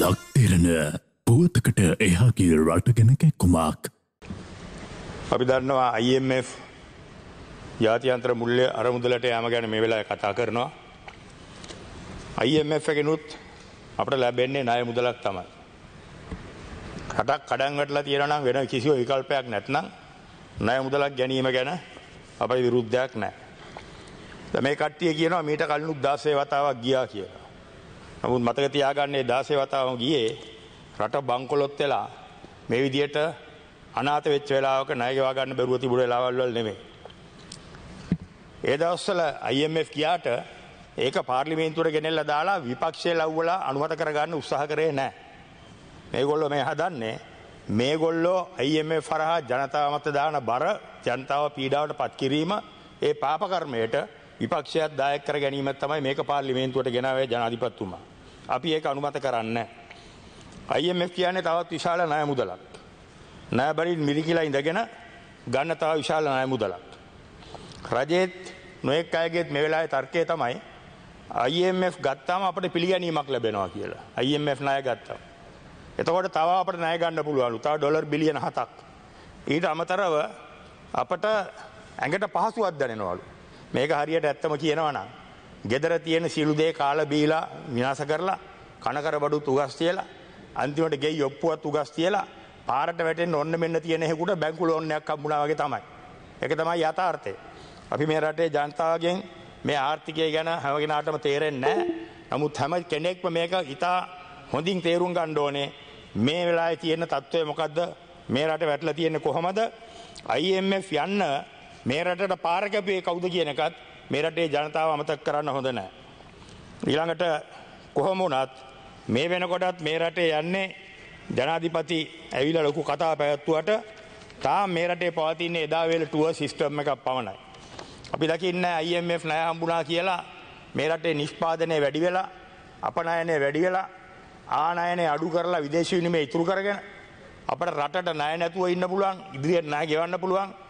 ලක්තිරණ පුවතකට එහාගේ රටගෙන කැක්කුමක් අපි දන්නවා IMF ජාතියන්ත්‍ර මුල්්‍ය අරමුදලට යාම ගැන මේ වෙලා කතා කරනවා. IMF එකනුත් අපට ලැබෙන්නේ ණය මුදලක් තමයි. රටක් කඩංගටලා තියෙනනම් වෙන කිසිව විකල්පයක් නැත්නම් ණය මුදලක් ගැනීම ගැන අපයි විරුද්ධයක් නැහැ. දැන් මේ කට්ටිය කියනවා මීට කලිනුත් 16 වතාවක් ගියා කියලා. නමුත් මතක තියාගන්නේ 16 වතාවම ගියේ රට බංකොලොත් වෙලා මේ විදියට අනාත වෙච්ච වෙලාවක ණය ගෙවා ගන්න බැරුව තිබුණ වෙලාවල් වල නෙමෙයි. ඒ දවස්වල IMF කියාට ඒක පාර්ලිමේන්තුවට ගෙනෙල්ලා දාලා විපක්ෂය ලව්වලා අනුමත කරගන්න උත්සාහ කරේ නැහැ. මේගොල්ලෝ මේ හදන්නේ මේගොල්ලෝ IMF හරහා ජනතාව මත දාන බර ජනතාව පීඩාවට පත් කිරීම ඒ පාප කර්මයට විපක්ෂයක් දායක කර ගැනීම තමයි මේක පාර්ලිමේන්තුවට ගෙනාවේ ජනාධිපතිතුමා. අපි ඒක අනුමත කරන්නේ IMF කියන්නේ තවත් විශාල ණය මුදලක්. ණය බරින් මිරිකිලා ඉඳගෙන ගන්න තව විශාල ණය මුදලක්. රජෙත් නොයෙක් අයගේත් මේ වෙලාවේ තර්කය තමයි IMF ගත්තාම අපට පිළිගැනීමක් ලැබෙනවා කියලා. IMF ණය ගත්තා. එතකොට තව අපට ණය ගන්න පුළුවන්ලු. තව ඩොලර් බිලියන 7ක්. ඊට අමතරව අපට ඇඟට පහසුවක් දැනෙනවලු. මේක හරියට ඇත්තම කියනවා නම් ගෙදර තියෙන සියලු දේ කාලා බීලා විනාශ කරලා කනකර බඩුත් උගස් තියලා අන්තිමට ගෙයි ඔප්පුවත් උගස් තියලා පාරට වැටෙන්න ඔන්න මෙන්න තියෙන හේකුට බැංකු ලෝන් එකක් හම්බුණා වගේ තමයි. ඒක තමයි යථාර්ථය. අපි මේ රටේ ජනතාවගෙන් මේ ආර්ථිකය ගැන හැම කෙනාටම තේරෙන්නේ නැහැ. නමුත් හැම කෙනෙක්ම මේක ඉතා හොඳින් තේරුම් ගන්න ඕනේ. මේ වෙලාවේ තියෙන තත්ත්වය මොකද්ද? මේ රටේ වැටලා තියෙන්නේ කොහමද? IMF යන්න මේ රටට පාර කැපුවේ කවුද කියන එකත් මේ රටේ ජනතාව අමතක කරන්න හොඳ නැහැ. ඊළඟට කොහොම වුණත් මේ වෙනකොටත් මේ රටේ යන්නේ ජනාධිපති ඇවිල්ලා ලොකු කතා පැවැත්වුවට තාම මේ රටේ පවතින්නේ එදා වේල ටුවර් සිස්ටම් එකක් පමණයි. අපි දකින්නේ IMF ණය හම්බුණා කියලා මේ රටේ නිෂ්පාදනය වැඩි වෙලා අපනයනය වැඩි වෙලා ආනයනය අඩු කරලා විදේශ විනිමය ඉතුරු කරගෙන අපට රටට ණය නැතුව ඉන්න පුළුවන් ඉදිරියට ණය ගෙවන්න පුළුවන්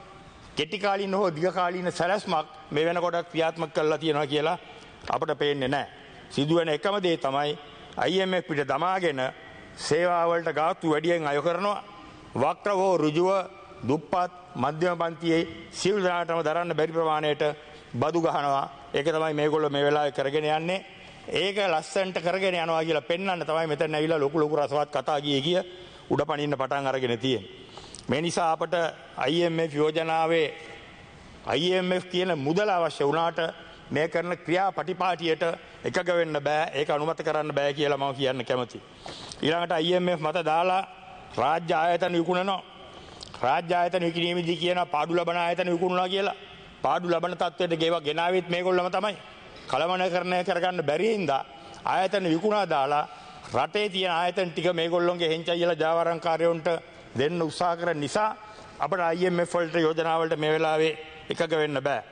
කෙටි කාලින හෝ දිග කාලීන සැලැස්මක් මේ වෙනකොට ක්‍රියාත්මක කරලා තියෙනවා කියලා අපට පේන්නේ නැහැ. සිදුවෙන එකම දේ තමයි IMF පිට දමාගෙන සේවාවලට ගාස්තු වැඩියෙන් අය කරනවා වක්‍ර හෝ ඍජුව දුප්පත් මධ්‍යම පන්තියේ සියලු දෙනාටම දරන්න බැරි ප්‍රමාණයට බදු ගහනවා. ඒක තමයි මේගොල්ලෝ මේ වෙලාවේ කරගෙන යන්නේ. ඒක ලස්සන්ට කරගෙන යනවා කියලා පෙන්වන්න තමයි මෙතන ඇවිල්ලා ලොකු ලොකු රසවත් කතා ගියේ කිය උඩ පනින්න පටන් අරගෙන තියෙන්නේ. මේ නිසා අපට IMF යෝජනාවේ IMF කියන මුදල අවශ්‍ය වුණාට මේ කරන ක්‍රියා පටිපාටියට එකග වෙන්න බෑ ඒක අනුමත කරන්න බෑ කියලා මම කියන්න කැමති. ඊළඟට IMF මත දාලා රාජ්‍ය ආයතන විකුණනවා. රාජ්‍ය ආයතන විකිණීමේදී කියන පාඩු ලබන ආයතන විකුණනවා කියලා. පාඩු ලබන තත්ත්වයට ගෙව ගෙනාවෙත් මේගොල්ලම තමයි. කළමනාකරණය කරගන්න බැරි හින්දා ආයතන විකුණා දාලා රටේ තියෙන ආයතන ටික මේගොල්ලොන්ගේ හෙංචයිලා ජාවාරම්කාරයොන්ට දෙන්න උත්සාහ කරන නිසා අපට IMF වලට යෝජනාවලට මේ වෙලාවේ එකග වෙන්න බෑ.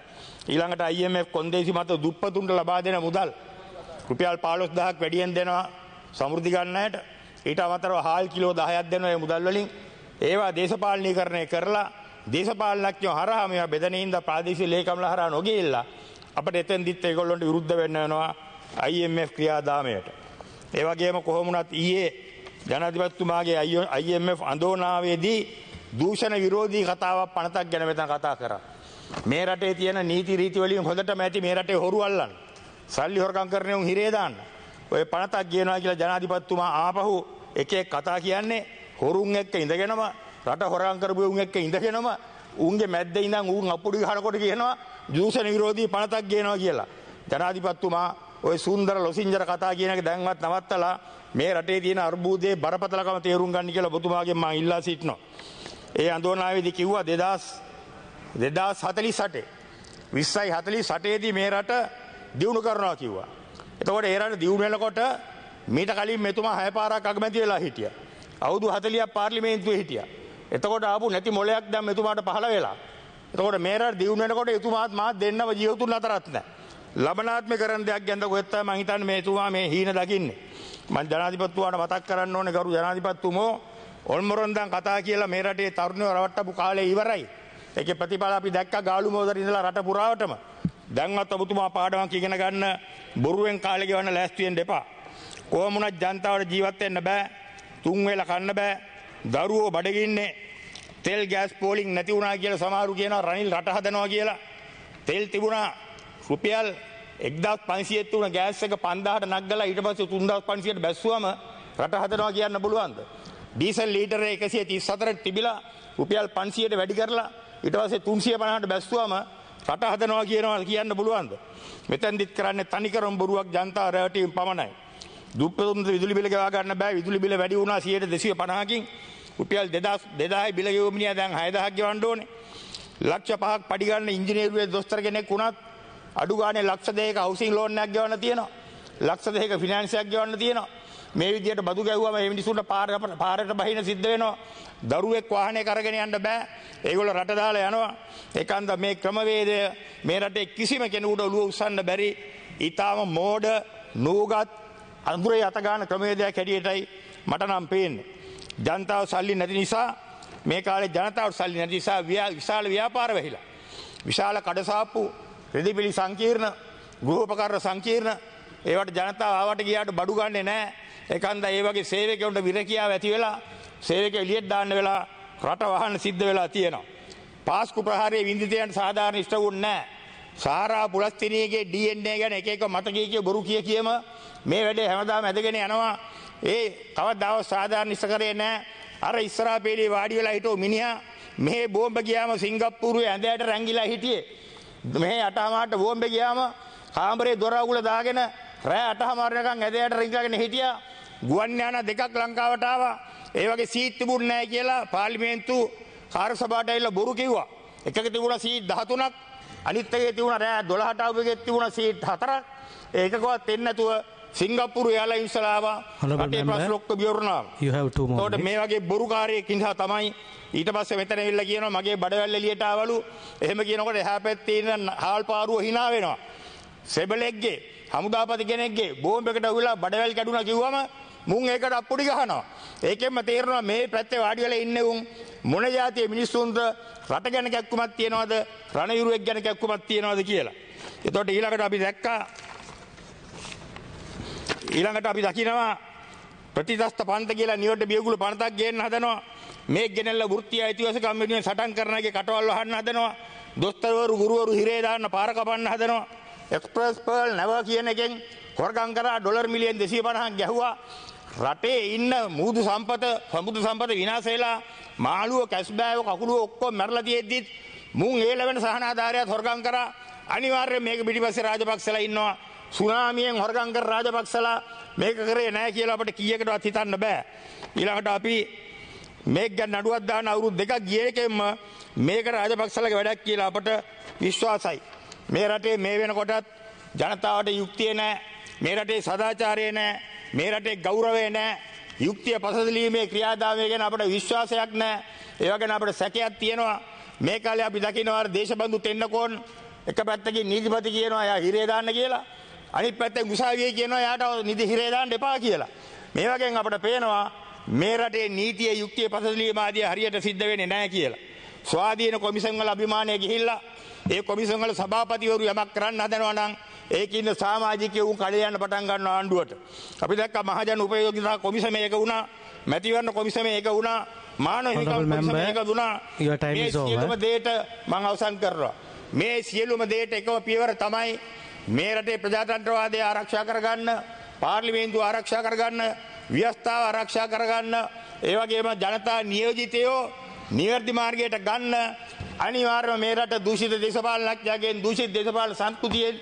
ඊළඟට IMF කොන්දේසි මත දුප්පතුන්ට ලබා දෙන මුදල් රුපියල් 15000ක් වැඩියෙන් දෙනවා සමෘද්ධි ගන්නයට. ඊට අමතරව හාල් කිලෝ 10ක් දෙනවා මේ මුදල් වලින්. ඒවා දේශපාලනීකරණය කරලා දේශපාලනඥයෝ හරහා මේවා බෙදෙන හින්දා ප්‍රාදේශීය ලේකම්ලා හරහා නොගියilla අපිට එතෙන්දිත් ඒගොල්ලන්ට විරුද්ධ වෙන්න වෙනවා IMF ක්‍රියාදාමයට. ඒ වගේම කොහොම වුණත් ඊයේ ජනාධිපතිතුමාගේ IMF අඳෝනාවේදී දූෂණ විරෝධී කතාවක් පනතක් ගැන මෙතන කතා කරා. මේ රටේ තියෙන නීති රීති වලින් හොඳටම ඇති මේ රටේ හොරු අල්ලන්න. සල්ලි හොරකම් කරන උන් හිරේ දාන්න. ඔය පනතක් කියනවා කියලා ජනාධිපතිතුමා ආපහු එක එක කතා කියන්නේ හොරුන් එක්ක ඉඳගෙනම රට හොරකම් කරපු උන් එක්ක ඉඳගෙනම උන්ගේ මැද්දේ ඉඳන් උන් අපුඩි ගහනකොට කියනවා දූෂණ විරෝධී පනතක් ගේනවා කියලා. ජනාධිපතිතුමා ඔය සුන්දර ලොසින්ජර කතා කියන එක දැන්වත් නවත්තලා මේ රටේ තියෙන අර්බුදයේ බරපතලකම තේරුම් ගන්න කියලා ඔබතුමාගෙන් මම ඉල්ලා සිටිනවා. ඒ අඳෝනාවේදී කිව්වා 2000 දෙදස් හතලි සටේ විස්සයි හතලි සටේදී මේ රට දියුණු කරනවා කිව්වා. එතකොට ඒරට දියුණුවෙනකොට මීට කලින් මෙතුමා හැපාරක් අගමැති වෙලා හිටිය. අවුදු හතලියක් පාර්ලිමේන්තුව හිටිය. එතකොට ආපු නැති මොලයක් දැම් මෙතුමාට පහළ වෙලා. එතකොට මේරට දියුණුවෙනකොට එතුමාත් මාත් දෙන්නව ජීවතුන් අතරත් නැහැ. ලබනාත්ම කරන දෙයක් ගැන කොහෙත්ත මං හිතන්නේ මේ එතුමා මේ හීන දකින්නේ. මං ජනාධිපතිතුමාට මතක් කරන්න ඕනේ ගරු ජනාධිපතිතුමෝ ඔල්මොරොන්දන් කතා කියලා මේ රටේ තරුණයෝ රවට්ටපු කාලේ ඉවරයි. ඒක ප්‍රතිඵල අපි දැක්ක ගාලු මෝදර ඉඳලා රට පුරාවටම. දැන්වත් ඔබතුමා පාඩමක් ඉගෙන ගන්න බොරුවෙන් කාලේ ගෙවන්න ලෑස්ති වෙන්න එපා. කෝමුණත් ජනතාවට ජීවත්වෙන්න බෑ. තුන්වෙල කන්න බෑ. දරුවෝ බඩගින්නේ. තෙල් ගෑස් පෝලිින් නැති වුණනා කියල සමාරු කියන රනිල් රට හදනවා කියලා. තෙල් තිබුණා. රුපියල් එක්දක් පන්සියත් වුණ ගෑස්සක පන්දාට නක්ගල ඊට පස්ස තුන්දක් පන්සියට බැස්වම රට හදනවා කියන්න පුළුවන්ද. ඩීසල් ලීටර එකසිය තිස් සතර තිබිලා රුපියල් පන්සියට වැඩි කරලා ඉටවසේ තුන්සිය පනහට බැස්වාම රට හදනවා කියනවා කියන්න පුළුවන්ද. මෙතැන්දිත් කරන්න තනිකරම් බොරුවක් ජනතා රෑටීම් පමණයි. දුප්පතුන් විදුලි බිල ගන්න බෑ විදුලි බිල වැඩි වුණා සියයට දෙසිය පනහකින් රුපියල් දෙදස් දෙදායි බිලගවමිනිය දැන් හයදහක් වන්ඩෝනේ ලක්ෂ පහක් පඩිගන්න ඉංජිනේරුවේ දොස්තර කෙනෙක් වුණත් අඩුගානේ ලක්ෂ දෙක අවසින් ලෝනයක් ගවන්න තියෙනවා. ලක්ෂ දෙක ෆිනන්සයක් ගවන්න තියෙනවා. මේ විදියට බදු ගැව්වම ඒ මිනිසුන්ට පාර පාරට බහින සිද්ධ වෙනවා. දරුවෙක් වාහනය කරගෙන යන්න බෑ. ඒගොල්ල රට දාලා යනවා. ඒකන්ද මේ ක්‍රමවේදය මේ රටේ කිසිම කෙනෙකුට ඔළුව උස්සන්න බැරි ඊටාම මෝඩ නූගත් අඳුරේ අතගාන ක්‍රමවේදයක් හැටියටයි මට නම් පේන්නේ. ජනතාව සල්ලි නැති නිසා මේ කාලේ ජනතාවට සල්ලි නැති නිසා විශාල ව්‍යාපාර වෙහිලා. විශාල කඩසාප්පු රෙදිපිලි සංකීර්ණ ගෘහෝපකරණ සංකීර්ණ. ඒවට ජනතාව ආවට ගියාට බඩු ගන්නේ නැහැ එකන්ද ඒ වගේ සේවකයන්ට විරකියාව ඇති වෙලා සේවක එළියට දාන්න වෙලා රට වහන්න සිද්ධ වෙලා තියෙනවා. පාස්කු ප්‍රහාරයේ වින්දිතයන්ට සාධාරණ ඉෂ්ට වුන්නේ නැහැ සාරා පුලස්තිනයගේ DNA ගැන එක එක මතකයේ කිය බොරු කිය කියම මේ වැඩේ හැමදාම ඇදගෙන යනවා. ඒ තවත් දවස් සාධාරණ ඉෂ්ට කරේ නැහැ අර ඉස්සරහා පෙළේ වාඩි වෙලා හිටෝ මිනිහා මේ බෝම්බ ගියාම සිංගප්පූරුවේ ඇඳයට රැංගිලා හිටියේ. මේ අටහමාට බෝම්බ ගියාම කාමරේ දොර අගුල දාගෙන රෑ අටහමාරනකම් ඇඳයට රිංගගෙන හිටියා. ගුවන් යාන දෙකක් ලංකාවට ආවා. ඒ වගේ සීට් තිබුණ නැහැ කියලා පාර්ලිමේන්තු කාර්ය සභාවට ඇවිල්ලා බොරු කිව්වා. එකක තිබුණා සීට් 13ක් අනිත් එකේ තිබුණා රෑ 12ට ආවෙකේ තිබුණා සීට් 4ක් ඒකකවත් එන්නේ නැතුව සිංගප්පූරු ආවා Honorable රටේ. ප්‍රශ්න ඔක්කොම විවරනවා You have two more තෝට මේ වගේ බොරු කාරයෙක් නිසා තමයි ඊට පස්සේ මෙතන ඇවිල්ලා කියනවා මගේ බඩවැල් එළියට ආවලු. එහෙම කියනකොට එහා පැත්තේ ඉන්න හාල් පාරුව hina වෙනවා. සෙබලෙක්ගේ හමුදාපති කෙනෙක්ගේ බෝම්බ එකට උවිලා බඩවැල් කැඩුනා කිව්වම මුන් ඒකට අප්පුඩි ගහනවා. ඒකෙන්ම තේරෙනවා මේ පැත්තේ වාඩි වෙලා ඉන්නේ උන් මොන જાතිය මිනිස්සුන්ද රට ගැන කැක්කුමක් තියනවද රණයුරුවෙක් ගැන කැක්කුමක් තියනවද කියලා. එතකොට ඊළඟට අපි දැක්කා ඊළඟට අපි දකිනවා ප්‍රතිදස්ත පන්ත කියලා නිවට බියගුල පනතක් ගේන්න හදනවා. මේ ගෙනල්ල වෘත්තිය අයිතිවාසිකම් වෙනුවෙන් සටන් කරනගේ කටවල් වහන්න හදනවා. දොස්තරවරු ගුරුවරු හිරේ දාන්න පාර කපන්න හදනවා. එක්ස්ප්‍රස් පර්ල් නැව කියන එකෙන් හොරගම් කරා ඩොලර් මිලියන් 250ක් ගැහුවා. රටේ ඉන්න මූදු සම්පත සමුදු සම්පත විනාශ වෙලා මාළුව කැස්බෑව කකුළුව ඔක්කොම මැරලා තියෙද්දිත් මුන් ඒ ලැබෙන සහනාධාරයත් හොරගම් කරා. අනිවාර්යයෙන් මේක පිටිපස්සේ රාජපක්ෂලා ඉන්නවා. සුනාමියෙන් හොරගම් කර රාජපක්ෂලා මේක කරේ නැහැ කියලා අපිට කීයකටවත් හිතන්න බෑ. ඊළඟට අපි මේක ගැන නඩුවක් දාන අවුරුදු දෙකක් ගිය එකෙන්ම මේක රාජපක්ෂලගේ වැඩක් කියලා අපට විශ්වාසයි. මේ රටේ මේ වෙනකොටත් ජනතාවට යුක්තිය නැහැ මේ රටේ සදාචාරය නැහැ මේ රටේ ගෞරවය නැහැ යුක්තිය පසදලීමේ ක්‍රියාදාමය ගැන අපට විශ්වාසයක් නැහැ ඒව ගැන අපට සැකයක් තියෙනවා. මේ කාලේ අපි දකිනවා දේශබන්දු තෙන්නකෝන් එක පැත්තකින් නීතිපති කියනවා එයා හිරේ දාන්න කියලා. අනිත් පැත්තෙන් උසාවියේ කියනවා එයාට නිදි හිරේ දාන්න එපා කියලා මේ වගේන් අපට පේනවා මේ රටේ නීතිය යුක්තිය පසදලීම ආදී හරියට සිද්ධ වෙන්නේ නැහැ කියලා ස්වාධීන කොමිසම් වල අභිමානය ගිහිල්ලා ඒ කොමිසම් වල සභාපතිවරු යමක් කරන්න හදනවා නම් ඒකින්ද සමාජිකයෝ උන් කඩේ යන්න පටන් ගන්නවා ආණ්ඩුවට. අපි දැක්ක මහජන උපයෝගිතා කොමිසම එක වුණා, මැතිවරණ කොමිසම එක වුණා, මානව කොමිසම එක time මේ. සියලුම දේට මම අවසන් කරනවා. මේ සියලුම දේට එකම පියවර තමයි මේ රටේ ප්‍රජාතන්ත්‍රවාදය ආරක්ෂා කරගන්න, පාර්ලිමේන්තුව ආරක්ෂා කරගන්න, ව්‍යවස්ථාව ආරක්ෂා කරගන්න, ඒ වගේම ජනතා නියෝජිතයෝ නිවැරදි මාර්ගයට ගන්න අනිවාර්යයෙන්ම මේ රට දූෂිත දේශපාලනඥයන්ගෙන් දූෂිත දේශපාලන සංස්කෘතියෙන්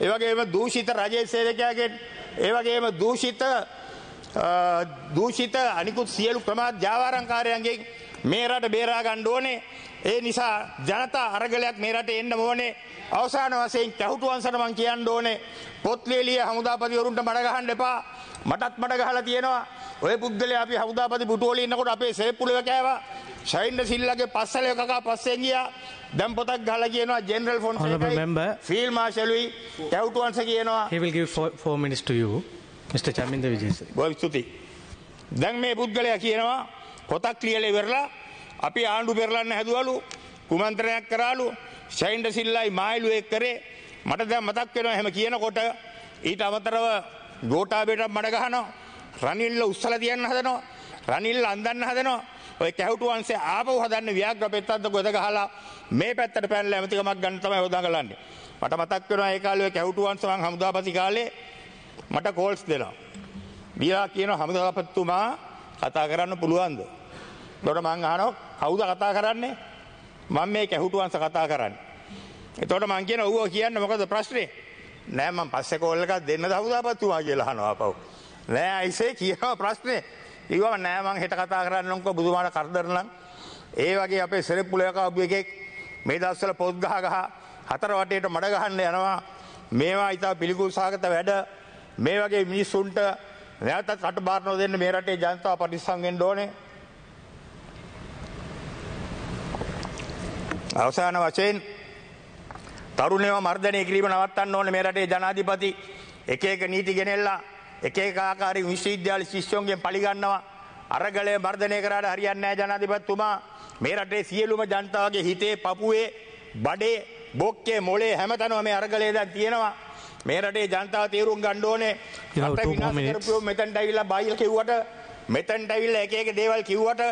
ඒ වගේම දූෂිත රජයේ සේවකයන්ගෙන් ඒ වගේම දූෂිත අ, දූෂිත අනිකුත් සියලු ප්‍රමාද ජාවාරංකාරයන්ගෙන් මේ රට බේරා ගන්න ඕනේ. ඒ නිසා ජනතා අරගලයක් මේ රට එන්න ඕනේ. අවසාන වශයෙන් කැහුටුවන්සට මං කියන්න ඕනේ. පොත්ලියලිය හමුදාපතිවරුන්ට මඩ ගහන්න එපා. මටත් මඩ ගහලා තියෙනවා. ඔය පුද්ගලයා අපි හමුදාපති පුටුවල ඉන්නකොට අපේ සේප්පුලව කෑවා. ෂයින්ඩ සිල්ලගේ පස්සලය කකා පස්සෙන් ගියා. දැන් පොතක් ගහලා කියනවා ජෙනරල්. ෆොන්සේකයි. ෆීල් මාෂලුයි කැවුටුවන්ස කියනවා. He will give four, four minutes to you, Mr. Chaminda Vijay. බොහොම ස්තුතියි. දැන් මේ පුද්ගලයා කියනවා පොතක් ලියලා ඉවරලා අපි ආණ්ඩු පෙරලන්න හැදුවලු කුමන්ත්‍රණයක් කරාලු ෂයින්ඩ සිල්ලයි මායිලු එක් කරේ. මට දැන් මතක් වෙනවා එහෙම කියනකොට ඊට අමතරව ගෝටාබේට මඩගහනෝ රනිල්ල උස්සල තියන්න හදනවා රනිල් අන්දන්න හදනවා. ඔය කැවටුවන්සේ ආපව හදන්න ව්‍යාග්‍ර පෙත්තත්ත ගොද ගහලා මේ පැත්තට පැනල ඇමතිකමක් ගන්නතම යොදා කරන්නේ මට මතක් වෙනවා ඒ කාලේ කැවටුවන්සවන් හමුදාපති කාලේ මට කෝල්ස් දෙනවා. බියා කියන හමුදාපතිතුමා කතා කරන්න පුළුවන්ද? දොට මං අහනෝ කවුද කතා කරන්නේ? මං මේ කැහුටුවන්ස කතා කරන්න. එතොට මං කියන ඔව්ව කියන්න මොකද ප්‍රශ්නේ? නෑම පස්ස කෝල්ලක දෙන්න දවදාපත්තුවා කියලා හනවා පව්. නෑ අයිසේ කියනවා ප්‍රශ්නය ඒව නෑමං හිට කතා කරන්නක බුදුමාට කරදරලම් ඒ වගේ අපේ සෙරප්පුලයක ඔබ එකෙක් මේ දස්සල පොද්ගහ ගහ හතර වටේට මඩ ගහන්න යනවා. මේවා ඉතා පිළිකුල් සාගත වැඩ. මේ වගේ මිනිස්සුන්ට නැවතත් කට බාරණෝ දෙන්න මේ රටේ ජනතාව පටිස්සංගෙන් ඕනේ. අවසාන වශයෙන් තරුණයව මර්ධනය කිරීම නවත්තන්න ඕන මේ රටේ ජනාධිපති. එක එක නීති ගෙනෙල්ලා එක එක ආකාරي විශ්වවිද්‍යාල ශිෂ්‍යයන්ගෙන් පරිගන්නවා අරගලය මර්ධනය කරාට හරියන්නේ නැහැ ජනාධිපතිතුමා. මේ රටේ සියලුම ජනතාවගේ හිතේ පපුවේ බඩේ බොක්කේ මොලේ හැමතැනම මේ අරගලය දැන් තියෙනවා. මේ රටේ ජනතාව තේරුම් ගන්න ඕනේ. රට විනාශ. කරපුවෝ මෙතනට ඇවිල්ලා බයිල් කිව්වට මෙතනට ඇවිල්ලා එක එක දේවල් කිව්වට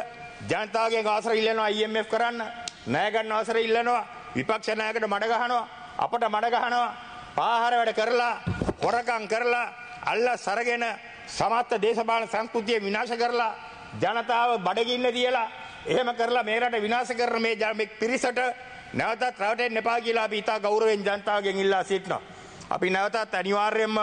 ජනතාවගෙන් ආසර ඉල්ලනවා IMF කරන්න ණය ගන්න අවසර ඉල්ලනවා. විපක්ෂ නායකට මඩ ගහනවා. අපට මඩ ගහනවා. පාහර වැඩ කරලා හොරකම් කරලා අල්ලස් අරගෙන සමස්ත දේශපාලන සංස්කෘතිය විනාශ කරලා ජනතාව බඩගින්න තියලා එහෙම කරලා මේ රට විනාශ කරන මේ ජන- මේ පිරිසට නැවතත් රවටෙන් එපා කියලා අපි ඉතා ගෞරවයෙන් ජනතාවගෙන් ඉල්ලා සිටිනවා. අපි නැවතත් අනිවාර්යයෙන්ම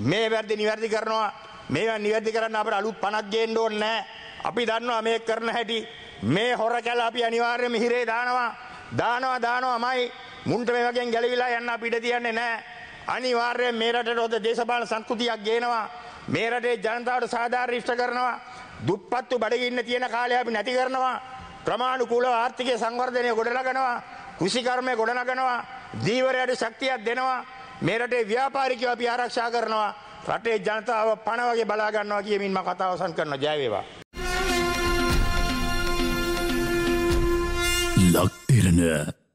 මේ වැරදි නිවැරදි කරනවා. මේවා නිවැරදි කරන්න අපට අලුත් පනත් ගේන්න ඕනේ නැහැ. අපි දන්නවා මේ කරන හැටි. මේ හොර කැල අපි අනිවාර්යයෙන්ම හිරේ දානවා. දානවා දානවාමයි මුන්ට මේ වගේ ගැලවිලා යන්න අපිට තියන්නේ නැහැ. අනිවාර්යයෙන් මේ රටට හොද දේශපාලන සංස්කෘතියක් ගේනවා. මේ රටේ ජනතාවට සාධාරණ ඉෂ්ට කරනවා. දුප්පත්තු බඩගින්න තියෙන කාලය අපි නැති කරනවා. ප්‍රමාණිකූලව ආර්ථිකය සංවර්ධනය ගොඩනගනවා. කෘෂිකර්මය ගොඩනගනවා. දීවරයට ශක්තියක් දෙනවා. මේ රටේ ව්‍යාපාරිකයෝ අපි ආරක්ෂා කරනවා. රටේ ජනතාව පණ වගේ බලා ගන්නවා කියමින් මම කතාව අවසන් කරනවා. ජය වේවා.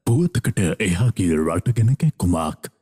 පුවතකට එහාගේ රටගෙන කැක්කුමක්.